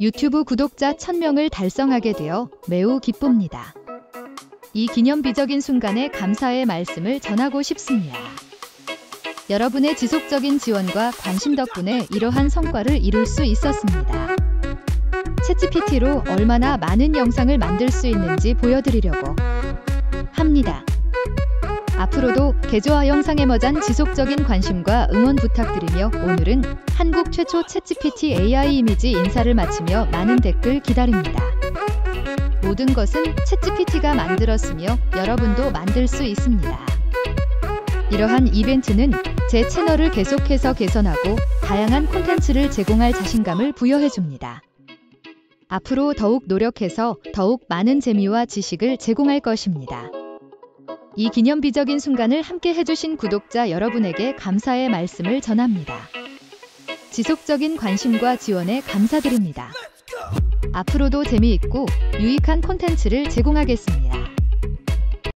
유튜브 구독자 1000명을 달성하게 되어 매우 기쁩니다. 이 기념비적인 순간에 감사의 말씀을 전하고 싶습니다. 여러분의 지속적인 지원과 관심 덕분에 이러한 성과를 이룰 수 있었습니다. 챗GPT로 얼마나 많은 영상을 만들 수 있는지 보여드리려고 합니다. 개조화 영상에 머잔 지속적인 관심과 응원 부탁드리며 오늘은 한국 최초 챗GPT AI 이미지 인사를 마치며 많은 댓글 기다립니다. 모든 것은 챗GPT가 만들었으며 여러분도 만들 수 있습니다. 이러한 이벤트는 제 채널을 계속해서 개선하고 다양한 콘텐츠를 제공할 자신감을 부여해줍니다. 앞으로 더욱 노력해서 더욱 많은 재미와 지식을 제공할 것입니다. 이 기념비적인 순간을 함께 해주신 구독자 여러분에게 감사의 말씀을 전합니다. 지속적인 관심과 지원에 감사드립니다. 앞으로도 재미있고 유익한 콘텐츠를 제공하겠습니다.